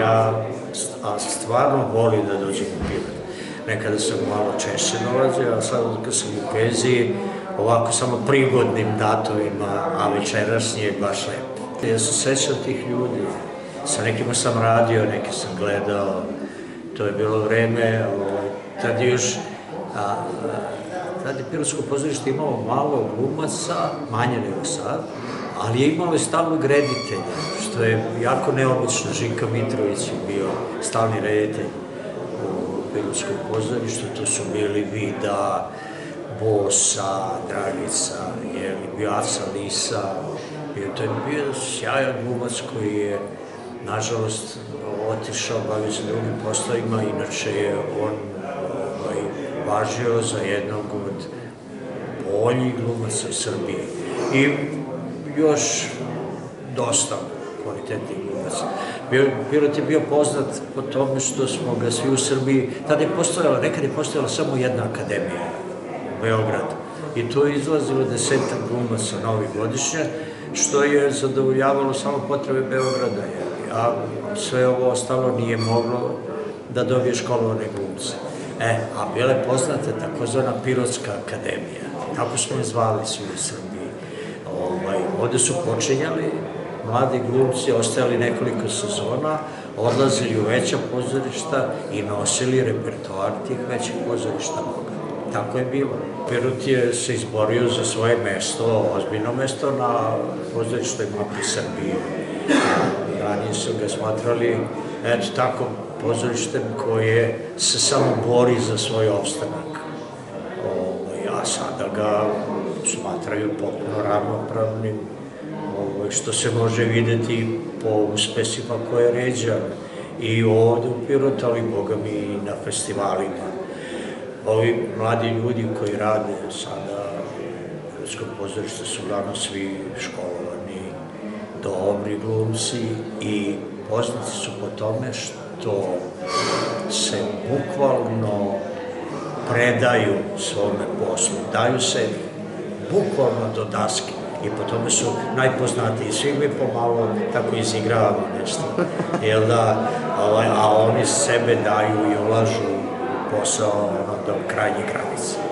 Ja stvarno volim da dođem u Pirot. Nekada sam malo češće dolazio, a sad kad sam u penziji, ovako samo prigodnim datovima, a večerašnji je baš lepo. Ja se sećam tih ljudi, sa nekima sam radio, neke sam gledao, to je bilo vreme, ovaj, tad još, a, tad je Pirotsko pozorište imalo malo glumaca, manje nego sad, ali je imalo i stalnog reditelja, što je jako neobično. Žika Mitrović je bio stalni reditelj u Pirotskom pozorištu, to su bili Vida, Bosa, Dragica, je bio Aca Lisa, bio, to je bio sjajan glumac koji je, nažalost, otišao, bavio se drugim poslovima, inače je on važio za jednog od boljih glumaca u Srbiji. I još dosta kvalitetnih glumaca. Pirot je bio poznat po tome što smo ga svi u Srbiji, tada je postojala, nekad je postojala samo jedna akademija u Beogradu. I to je izlazilo desetak glumaca novi godišnje, što je zadovoljavalo samo potrebe Beograda, a sve ovo ostalo nije moglo da dobije školovane glumce. E, a bila je poznata takozvana Pirotska akademija. Tako smo je zvali svi u Srbiji. Ovaj, ovde su počinjali mladi glumci, ostajali nekoliko sezona, odlazili u veća pozorišta i nosili repertoar tih većih pozorišta Boga. Tako je bilo. Pirut je se izborio za svoje mesto, ozbiljno mesto na pozorištoj mapi Srbije. Ranije su ga smatrali, eto tako, pozorištem koje se samo bori za svoj opstanak. Ovo, a sada ga smatraju potpuno ravnopravnim, ovo, što se može videti po uspesima koje ređa i ovde u Pirotu, ali boga mi i na festivalima. Ovi mladi ljudi koji rade sada u Hrvatskom pozorištu su uglavnom svi školovani, dobri glumci i poznati su po tome što se bukvalno predaju svome poslu, daju se bukvalno do daske i po tome su najpoznatiji. Svi mi pomalo tako izigravamo nešto, jel da, ovaj, a oni sebe daju i ulažu posao ono, do krajnje granice.